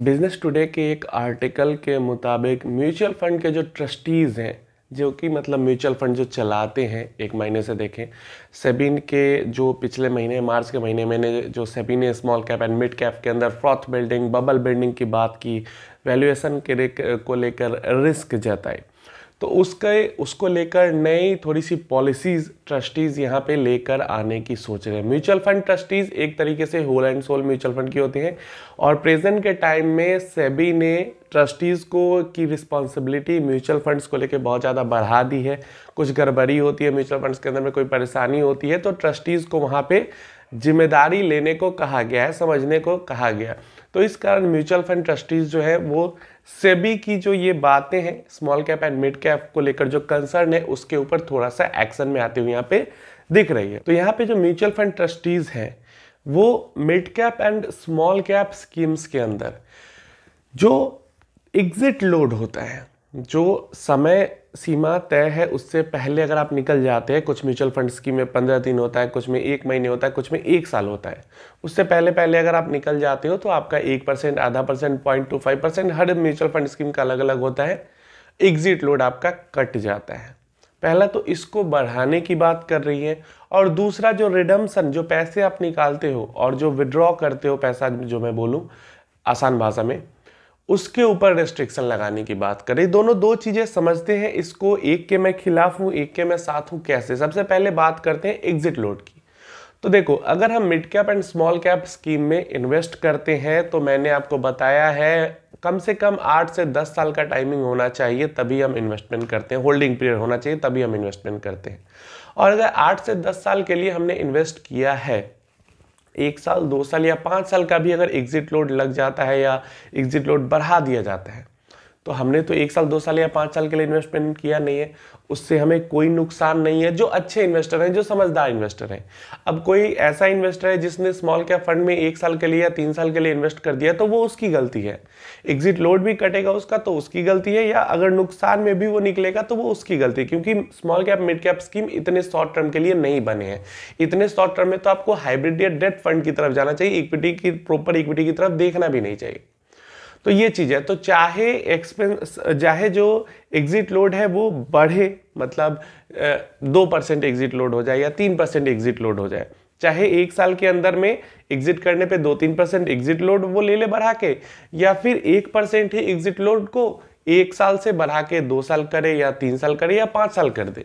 Business today के एक article के मुताबिक म्यूचुअल फंड के जो ट्रस्टीज़ हैं, जो कि मतलब म्यूचुअल फंड जो चलाते हैं, एक महीने से देखें सेबिन के जो पिछले महीने, मार्च के महीने मैंने जो सेबिन ने small cap and mid cap के अंदर फ्रॉथ बिल्डिंग बबल बिल्डिंग की बात की वैल्यूएशन के को लेकर रिस्क जताए तो उसके, उसको लेकर नई थोड़ी सी पॉलिसीज़ ट्रस्टीज़ यहाँ पे लेकर आने की सोच रहे हैं। म्यूचुअल फंड ट्रस्टीज़ एक तरीके से whole and sole mutual fund की होती हैं। और प्रेजेंट के टाइम में सेबी ने ट्रस्टीज़ को, की रिस्पॉन्सिबिलिटी म्यूचुअल फंड्स को लेकर बहुत ज़्यादा बढ़ा दी है। कुछ गड़बड़ी होती है म्यूचुअल फंड्स के अंदर में, कोई परेशानी होती है तो ट्रस्टीज़ को वहाँ पर ज़िम्मेदारी लेने को कहा गया है, समझने को कहा गया तो इस कारण म्यूचुअल फंड ट्रस्टीज जो है, वो सेबी की जो ये बातें हैं small cap and mid cap को लेकर जो कंसर्न है, उसके ऊपर थोड़ा सा एक्शन में आते हुए यहाँ पे दिख रही है। तो यहाँ पे जो म्यूचुअल फंड ट्रस्टीज हैं, वो mid cap and small cap schemes के अंदर जो एग्जिट लोड होता है जो समय सीमा तय है, उससे पहले अगर आप निकल जाते हैं, कुछ म्यूचुअल फंड स्कीम में पंद्रह दिन होता है, कुछ में एक महीने होता है, कुछ में एक साल होता है, उससे पहले पहले अगर आप निकल जाते हो तो आपका एक परसेंट, आधा percent, point two five percent, हर म्यूचुअल फंड स्कीम का अलग अलग होता है, एग्जिट लोड आपका कट जाता है। पहला तो इसको बढ़ाने की बात कर रही है, और दूसरा जो रिडम्सन जो पैसे आप निकालते हो, और जो विड्रॉ करते हो, पैसा जो मैं बोलूँ, आसान भाषा में उसके ऊपर रेस्ट्रिक्शन लगाने की बात करें। दोनों दो चीज़ें समझते हैं, इसको एक के मैं खिलाफ हूँ, एक के मैं साथ हूँ, कैसे? सबसे पहले बात करते हैं एग्जिट लोड की। तो देखो, अगर हम mid cap and small cap scheme में इन्वेस्ट करते हैं तो मैंने आपको बताया है, कम से कम आठ से दस साल का टाइमिंग होना चाहिए, तभी हम इन्वेस्टमेंट करते हैं। होल्डिंग पीरियड होना चाहिए, तभी हम इन्वेस्टमेंट करते हैं। और अगर आठ से दस साल के लिए हमने इन्वेस्ट किया है एक साल, दो साल या पाँच साल का भी अगर एग्जिट लोड लग जाता है या एग्जिट लोड बढ़ा दिया जाता है तो हमने तो एक साल, दो साल या पाँच साल के लिए इन्वेस्टमेंट किया नहीं है। उससे हमें कोई नुकसान नहीं है, जो अच्छे इन्वेस्टर हैं, जो समझदार इन्वेस्टर हैं। अब कोई ऐसा इन्वेस्टर है जिसने स्मॉल कैप फंड में एक साल के लिए या तीन साल के लिए इन्वेस्ट कर दिया तो वो उसकी गलती है। एग्जिट लोड भी कटेगा उसका तो उसकी गलती है, या अगर नुकसान में भी वो निकलेगा तो वो उसकी गलती है, क्योंकि small cap mid cap scheme इतने शॉर्ट टर्म के लिए नहीं बने हैं। इतने शॉर्ट टर्म में तो आपको हाइब्रिड या डेट फंड की तरफ़ जाना चाहिए इक्विटी की प्रॉपर इक्विटी की तरफ़ देखना भी नहीं चाहिए। तो ये चीज़ है। तो चाहे एक्सपेंस चाहे जो एग्जिट लोड है वो बढ़े मतलब दो परसेंट एग्जिट लोड हो जाए या तीन परसेंट एग्जिट लोड हो जाए। चाहे एक साल के अंदर में एग्जिट करने पे दो तीन परसेंट एग्जिट लोड वो ले ले बढ़ा के, या फिर एक परसेंट ही एग्जिट लोड को एक साल से बढ़ा के दो साल करे या तीन साल करे या पाँच साल कर दे।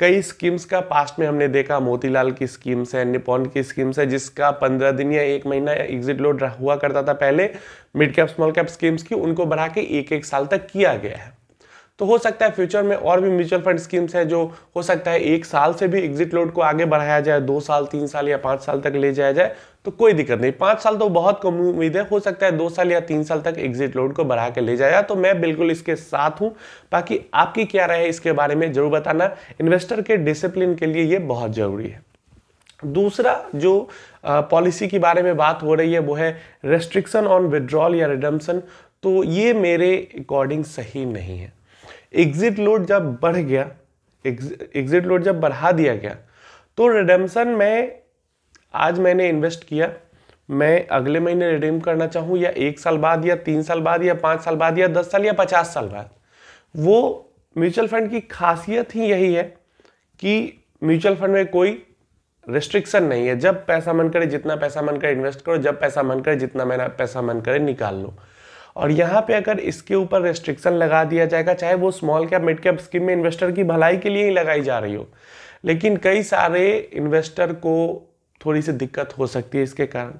कई स्कीम्स का पास्ट में हमने देखा, मोतीलाल की स्कीम्स है, निपॉन की स्कीम्स है, जिसका पंद्रह दिन या एक महीना एग्जिट लोड हुआ करता था पहले। Mid cap, small cap schemes की उनको बढ़ा के एक एक साल तक किया गया है। तो हो सकता है फ्यूचर में और भी म्यूचुअल फंड स्कीम्स हैं जो हो सकता है एक साल से भी एग्जिट लोड को आगे बढ़ाया जाए, दो साल, तीन साल या पाँच साल तक ले जाया जाए तो कोई दिक्कत नहीं। पाँच साल तो बहुत कम उम्मीद है, हो सकता है दो साल या तीन साल तक एग्जिट लोड को बढ़ा के ले जाया तो मैं बिल्कुल इसके साथ हूँ। बाकी आपकी क्या राय है इसके बारे में ज़रूर बताना। इन्वेस्टर के डिसिप्लिन के लिए ये बहुत ज़रूरी है। दूसरा जो पॉलिसी के बारे में बात हो रही है, वो है रेस्ट्रिक्शन ऑन विड्रॉल या रिडम्सन तो ये मेरे अकॉर्डिंग सही नहीं है। एग्जिट लोड जब बढ़ गया एग्जिट लोड जब बढ़ा दिया गया तो रिडेम्सन में आज मैंने इन्वेस्ट किया। मैं अगले महीने रिडीम करना चाहूँ या एक साल बाद या तीन साल बाद या पाँच साल बाद या दस साल या पचास साल बाद, वो म्यूचुअल फंड की खासियत ही यही है कि म्यूचुअल फंड में कोई रिस्ट्रिक्शन नहीं है। जब पैसा मन करे, जितना पैसा मन करे इन्वेस्ट करो, जब पैसा मन करे, जितना मेरा पैसा मन करे, निकाल लो। और यहाँ पे अगर इसके ऊपर रेस्ट्रिक्शन लगा दिया जाएगा, चाहे वो small cap mid cap scheme में इन्वेस्टर की भलाई के लिए ही लगाई जा रही हो, लेकिन कई सारे इन्वेस्टर को थोड़ी सी दिक्कत हो सकती है इसके कारण।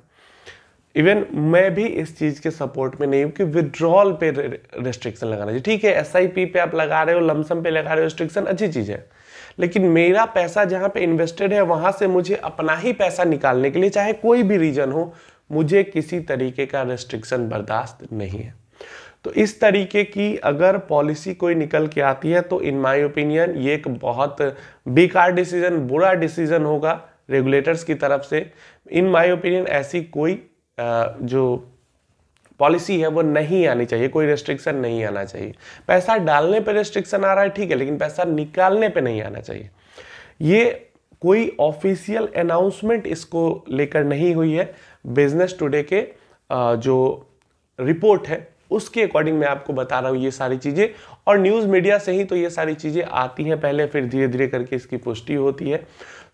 इवन मैं भी इस चीज़ के सपोर्ट में नहीं हूँ कि विड्रॉल पे रेस्ट्रिक्शन लगाना चाहिए। ठीक है एसआईपी पे आप लगा रहे हो लमसम पे लगा रहे हो रेस्ट्रिक्शन अच्छी चीज़ है। लेकिन मेरा पैसा जहाँ पे इन्वेस्टेड है, वहाँ से मुझे अपना ही पैसा निकालने के लिए, चाहे कोई भी रीजन हो मुझे किसी तरीके का रेस्ट्रिक्शन बर्दाश्त नहीं है। तो इस तरीके की अगर पॉलिसी कोई निकल के आती है तो इन माय ओपिनियन ये एक बहुत बेकार डिसीज़न बुरा डिसीज़न होगा रेगुलेटर्स की तरफ़ से। इन माय ओपिनियन ऐसी कोई जो पॉलिसी है, वो नहीं आनी चाहिए, कोई रेस्ट्रिक्शन नहीं आना चाहिए। पैसा डालने पे रेस्ट्रिक्शन आ रहा है, ठीक है, लेकिन पैसा निकालने पे नहीं आना चाहिए। ये कोई ऑफिशियल अनाउंसमेंट इसको लेकर नहीं हुई है। बिज़नेस टुडे के जो रिपोर्ट है, उसके अकॉर्डिंग मैं आपको बता रहा हूँ ये सारी चीज़ें। और न्यूज़ मीडिया से ही तो ये सारी चीज़ें आती हैं, पहले फिर धीरे धीरे करके इसकी पुष्टि होती है।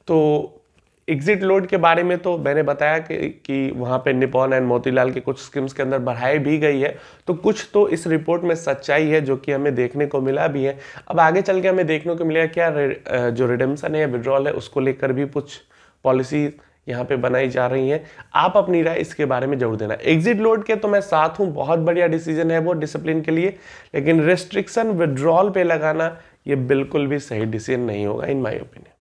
तो एग्जिट लोड के बारे में तो मैंने बताया कि कि वहाँ पे निपॉन एंड मोतीलाल के कुछ स्कीम्स के अंदर बढ़ाई भी गई है। तो कुछ तो इस रिपोर्ट में सच्चाई है जो कि हमें देखने को मिला भी है। अब आगे चल के हमें देखने को मिलेगा क्या जो रिडेम्सन है या विड्रॉल है, उसको लेकर भी कुछ पॉलिसी यहाँ पे बनाई जा रही हैं। आप अपनी राय इसके बारे में ज़रूर देना। एग्जिट लोड के तो मैं साथ हूँ, बहुत बढ़िया डिसीज़न है वो डिसिप्लिन के लिए, लेकिन रेस्ट्रिक्शन विड्रॉल पे लगाना ये बिल्कुल भी सही डिसीज़न नहीं होगा इन माई ओपिनियन